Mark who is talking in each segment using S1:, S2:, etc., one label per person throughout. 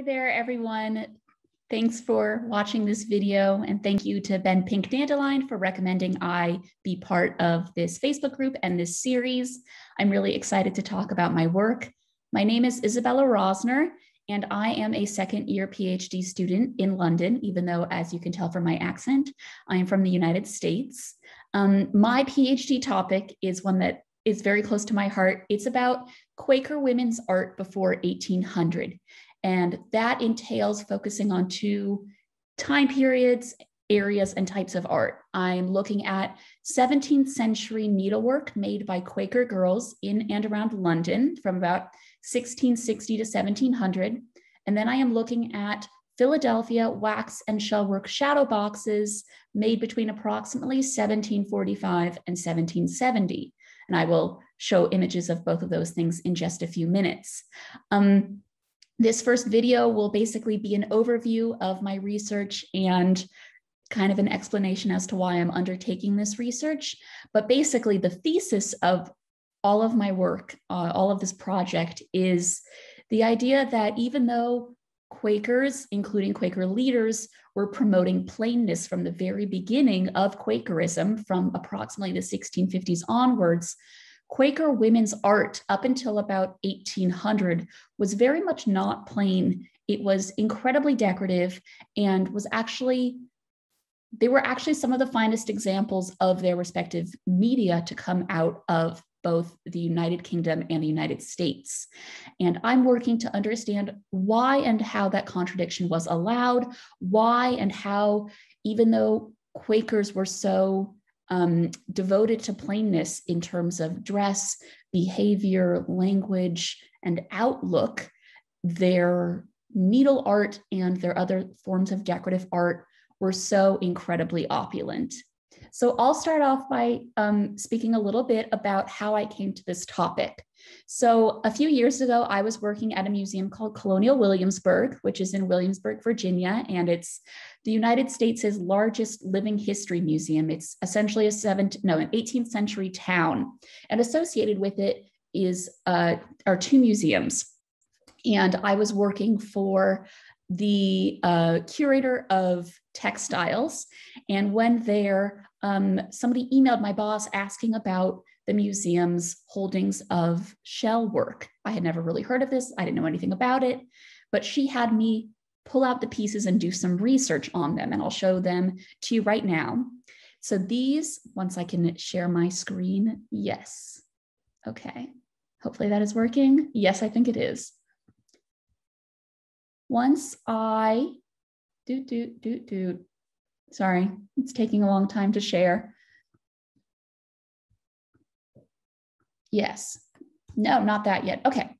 S1: Hi there, everyone. Thanks for watching this video and thank you to Ben Pink Dandelion for recommending I be part of this Facebook group and this series. I'm really excited to talk about my work. My name is Isabella Rosner and I am a second year PhD student in London, even though as you can tell from my accent, I am from the United States. Um, my PhD topic is one that is very close to my heart. It's about Quaker women's art before 1800. And that entails focusing on two time periods, areas, and types of art. I'm looking at 17th century needlework made by Quaker girls in and around London from about 1660 to 1700. And then I am looking at Philadelphia wax and shellwork shadow boxes made between approximately 1745 and 1770. And I will show images of both of those things in just a few minutes. Um, this first video will basically be an overview of my research and kind of an explanation as to why I'm undertaking this research. But basically, the thesis of all of my work, uh, all of this project is the idea that even though Quakers, including Quaker leaders, were promoting plainness from the very beginning of Quakerism from approximately the 1650s onwards, Quaker women's art up until about 1800 was very much not plain. It was incredibly decorative and was actually, they were actually some of the finest examples of their respective media to come out of both the United Kingdom and the United States. And I'm working to understand why and how that contradiction was allowed, why and how, even though Quakers were so um, devoted to plainness in terms of dress, behavior, language, and outlook, their needle art and their other forms of decorative art were so incredibly opulent. So I'll start off by um, speaking a little bit about how I came to this topic. So a few years ago, I was working at a museum called Colonial Williamsburg, which is in Williamsburg, Virginia, and it's the United States' largest living history museum. It's essentially a seventh, no, an 18th century town, and associated with it is uh, are two museums. And I was working for the uh, curator of textiles, and when there, um, somebody emailed my boss asking about the museum's holdings of shell work. I had never really heard of this, I didn't know anything about it, but she had me pull out the pieces and do some research on them, and I'll show them to you right now. So these, once I can share my screen, yes. Okay, hopefully that is working. Yes, I think it is. Once I, do, do, do, do, sorry, it's taking a long time to share. Yes. No, not that yet. Okay.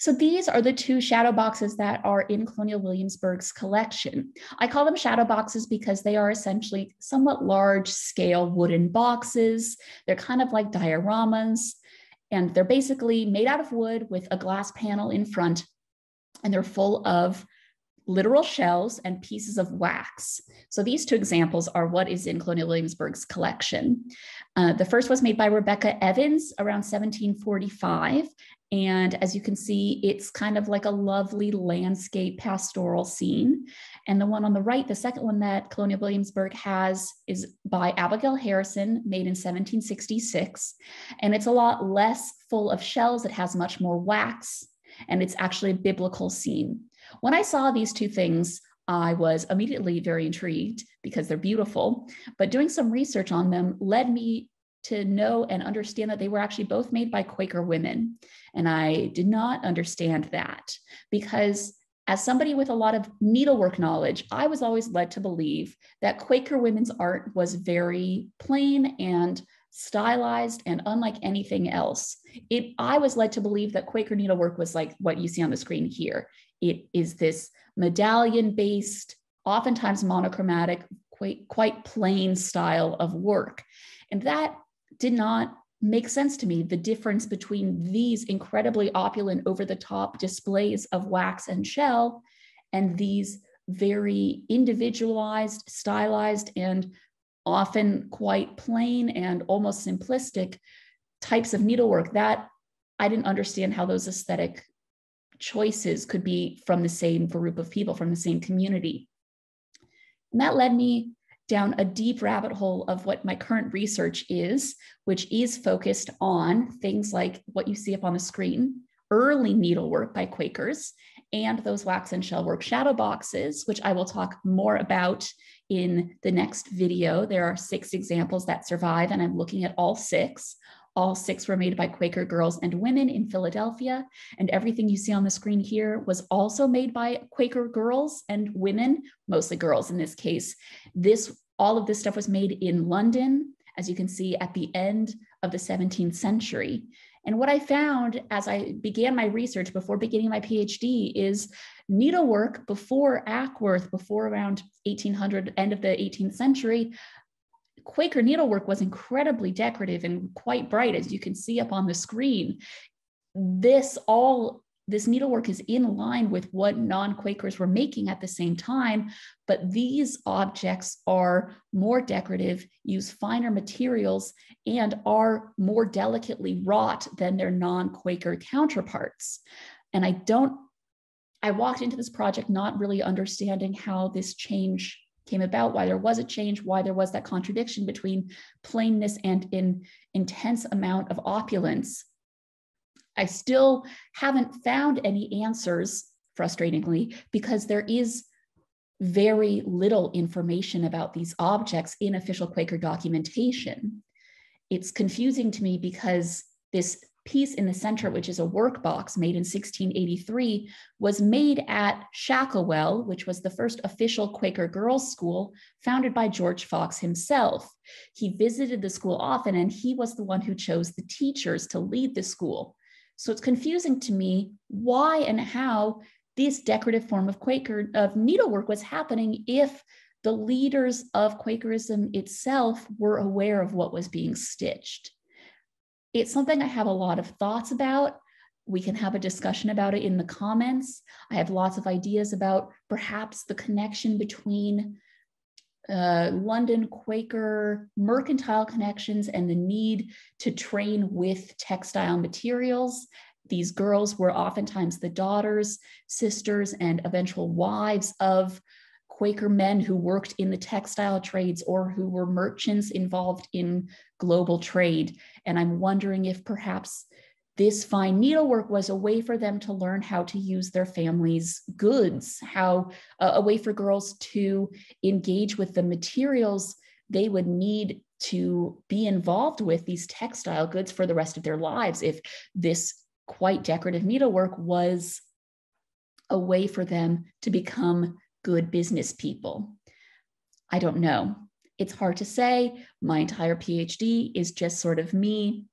S1: So these are the two shadow boxes that are in Colonial Williamsburg's collection. I call them shadow boxes because they are essentially somewhat large scale wooden boxes. They're kind of like dioramas, and they're basically made out of wood with a glass panel in front, and they're full of literal shells and pieces of wax. So these two examples are what is in Colonial Williamsburg's collection. Uh, the first was made by Rebecca Evans around 1745. And as you can see, it's kind of like a lovely landscape pastoral scene. And the one on the right, the second one that Colonial Williamsburg has is by Abigail Harrison, made in 1766. And it's a lot less full of shells. It has much more wax and it's actually a biblical scene. When I saw these two things, I was immediately very intrigued because they're beautiful. But doing some research on them led me to know and understand that they were actually both made by Quaker women. And I did not understand that because, as somebody with a lot of needlework knowledge, I was always led to believe that Quaker women's art was very plain and stylized and unlike anything else. It, I was led to believe that Quaker needlework was like what you see on the screen here. It is this medallion based, oftentimes monochromatic, quite, quite plain style of work. And that did not make sense to me the difference between these incredibly opulent, over the top displays of wax and shell and these very individualized, stylized, and often quite plain and almost simplistic types of needlework that I didn't understand how those aesthetic choices could be from the same group of people, from the same community. And that led me down a deep rabbit hole of what my current research is, which is focused on things like what you see up on the screen early needlework by Quakers and those wax and shell work shadow boxes, which I will talk more about in the next video. There are six examples that survive, and I'm looking at all six. All six were made by Quaker girls and women in Philadelphia. And everything you see on the screen here was also made by Quaker girls and women, mostly girls in this case. This, all of this stuff was made in London, as you can see at the end of the 17th century. And what I found as I began my research before beginning my PhD is needlework before Ackworth, before around 1800, end of the 18th century, Quaker needlework was incredibly decorative and quite bright, as you can see up on the screen. This all this needlework is in line with what non-Quakers were making at the same time, but these objects are more decorative, use finer materials, and are more delicately wrought than their non-Quaker counterparts. And I don't, I walked into this project not really understanding how this change came about, why there was a change, why there was that contradiction between plainness and in intense amount of opulence. I still haven't found any answers, frustratingly, because there is very little information about these objects in official Quaker documentation. It's confusing to me because this piece in the center, which is a workbox made in 1683, was made at Shacklewell, which was the first official Quaker girls' school founded by George Fox himself. He visited the school often, and he was the one who chose the teachers to lead the school. So it's confusing to me why and how this decorative form of Quaker of needlework was happening if the leaders of Quakerism itself were aware of what was being stitched. It's something I have a lot of thoughts about. We can have a discussion about it in the comments. I have lots of ideas about perhaps the connection between uh, London Quaker mercantile connections and the need to train with textile materials. These girls were oftentimes the daughters, sisters, and eventual wives of Quaker men who worked in the textile trades or who were merchants involved in global trade. And I'm wondering if perhaps this fine needlework was a way for them to learn how to use their family's goods, how uh, a way for girls to engage with the materials they would need to be involved with these textile goods for the rest of their lives if this quite decorative needlework was a way for them to become good business people? I don't know. It's hard to say. My entire PhD is just sort of me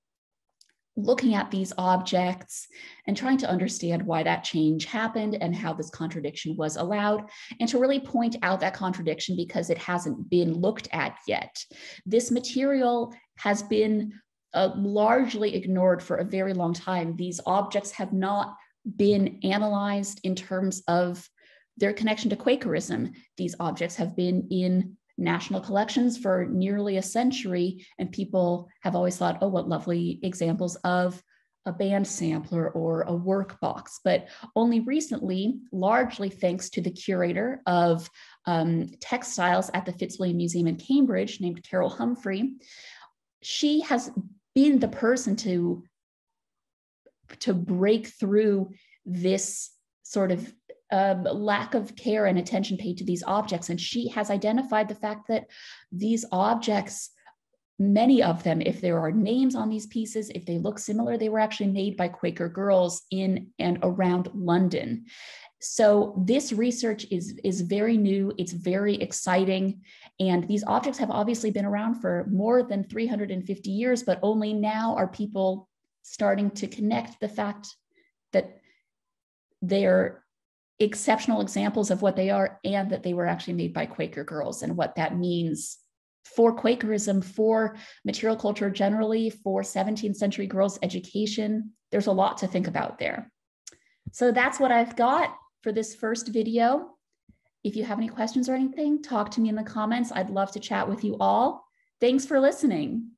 S1: looking at these objects and trying to understand why that change happened and how this contradiction was allowed, and to really point out that contradiction because it hasn't been looked at yet. This material has been uh, largely ignored for a very long time. These objects have not been analyzed in terms of their connection to Quakerism. These objects have been in national collections for nearly a century, and people have always thought, oh, what lovely examples of a band sampler or a workbox. But only recently, largely thanks to the curator of um, textiles at the Fitzwilliam Museum in Cambridge, named Carol Humphrey, she has been the person to, to break through this sort of um, lack of care and attention paid to these objects. And she has identified the fact that these objects, many of them, if there are names on these pieces, if they look similar, they were actually made by Quaker girls in and around London. So this research is, is very new, it's very exciting, and these objects have obviously been around for more than 350 years, but only now are people starting to connect the fact that they're exceptional examples of what they are and that they were actually made by Quaker girls and what that means for Quakerism, for material culture generally, for 17th century girls' education. There's a lot to think about there. So that's what I've got for this first video. If you have any questions or anything, talk to me in the comments. I'd love to chat with you all. Thanks for listening.